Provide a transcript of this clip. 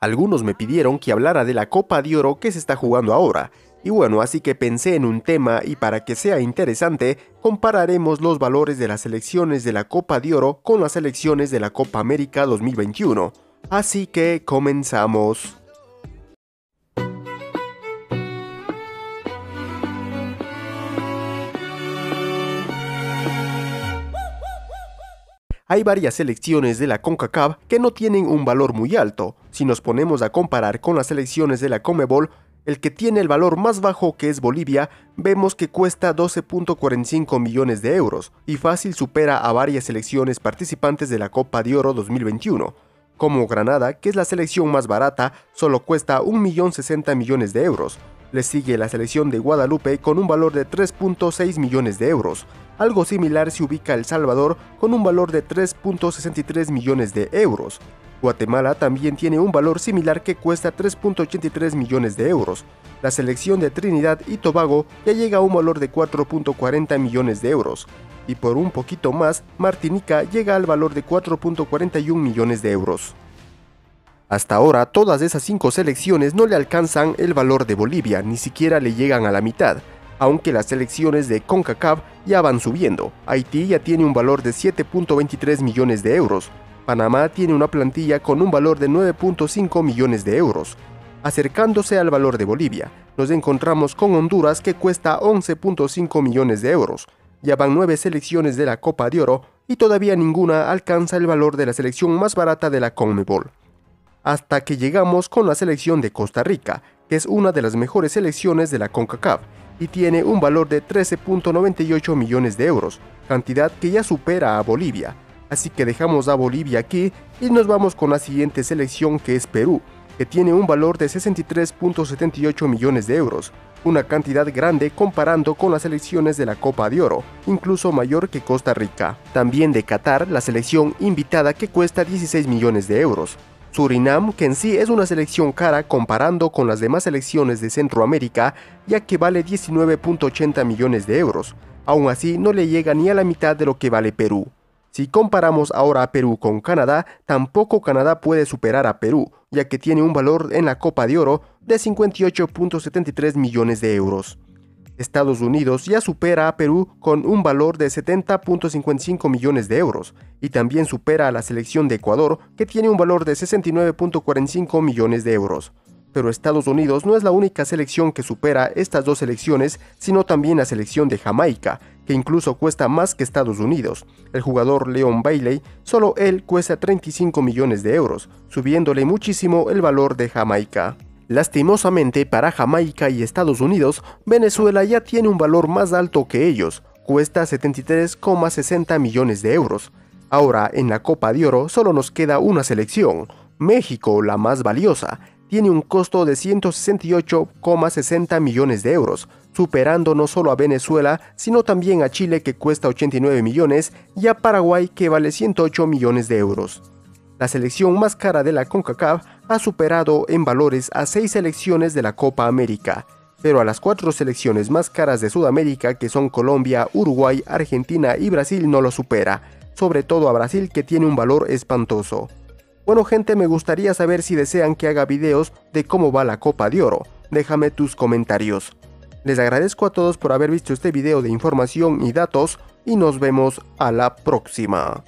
Algunos me pidieron que hablara de la Copa de Oro que se está jugando ahora, y bueno, así que pensé en un tema y para que sea interesante, compararemos los valores de las selecciones de la Copa de Oro con las selecciones de la Copa América 2021. Así que comenzamos. Hay varias selecciones de la CONCACAF que no tienen un valor muy alto. Si nos ponemos a comparar con las selecciones de la CONMEBOL, el que tiene el valor más bajo que es Bolivia, vemos que cuesta 12.45 millones de euros y fácil supera a varias selecciones participantes de la Copa de Oro 2021. Como Granada, que es la selección más barata, solo cuesta 1.060 millones de euros. Le sigue la selección de Guadalupe con un valor de 3.6 millones de euros. Algo similar se ubica El Salvador con un valor de 3.63 millones de euros. Guatemala también tiene un valor similar que cuesta 3.83 millones de euros. La selección de Trinidad y Tobago ya llega a un valor de 4.40 millones de euros. Y por un poquito más, Martinica llega al valor de 4.41 millones de euros. Hasta ahora, todas esas cinco selecciones no le alcanzan el valor de Bolivia, ni siquiera le llegan a la mitad aunque las selecciones de CONCACAF ya van subiendo. Haití ya tiene un valor de 7.23 millones de euros. Panamá tiene una plantilla con un valor de 9.5 millones de euros. Acercándose al valor de Bolivia, nos encontramos con Honduras que cuesta 11.5 millones de euros. Ya van nueve selecciones de la Copa de Oro y todavía ninguna alcanza el valor de la selección más barata de la CONMEBOL. Hasta que llegamos con la selección de Costa Rica, que es una de las mejores selecciones de la CONCACAF, y tiene un valor de 13.98 millones de euros, cantidad que ya supera a Bolivia. Así que dejamos a Bolivia aquí y nos vamos con la siguiente selección que es Perú, que tiene un valor de 63.78 millones de euros, una cantidad grande comparando con las selecciones de la Copa de Oro, incluso mayor que Costa Rica. También de Qatar, la selección invitada que cuesta 16 millones de euros, Surinam, que en sí es una selección cara comparando con las demás selecciones de Centroamérica, ya que vale 19.80 millones de euros. Aún así, no le llega ni a la mitad de lo que vale Perú. Si comparamos ahora a Perú con Canadá, tampoco Canadá puede superar a Perú, ya que tiene un valor en la Copa de Oro de 58.73 millones de euros. Estados Unidos ya supera a Perú con un valor de 70.55 millones de euros y también supera a la selección de Ecuador que tiene un valor de 69.45 millones de euros. Pero Estados Unidos no es la única selección que supera estas dos selecciones, sino también la selección de Jamaica, que incluso cuesta más que Estados Unidos. El jugador Leon Bailey, solo él cuesta 35 millones de euros, subiéndole muchísimo el valor de Jamaica. Lastimosamente para Jamaica y Estados Unidos, Venezuela ya tiene un valor más alto que ellos, cuesta 73,60 millones de euros. Ahora, en la Copa de Oro solo nos queda una selección, México, la más valiosa, tiene un costo de 168,60 millones de euros, superando no solo a Venezuela, sino también a Chile que cuesta 89 millones y a Paraguay que vale 108 millones de euros. La selección más cara de la CONCACAF ha superado en valores a seis selecciones de la Copa América, pero a las cuatro selecciones más caras de Sudamérica que son Colombia, Uruguay, Argentina y Brasil no lo supera, sobre todo a Brasil que tiene un valor espantoso. Bueno gente, me gustaría saber si desean que haga videos de cómo va la Copa de Oro, déjame tus comentarios. Les agradezco a todos por haber visto este video de información y datos y nos vemos a la próxima.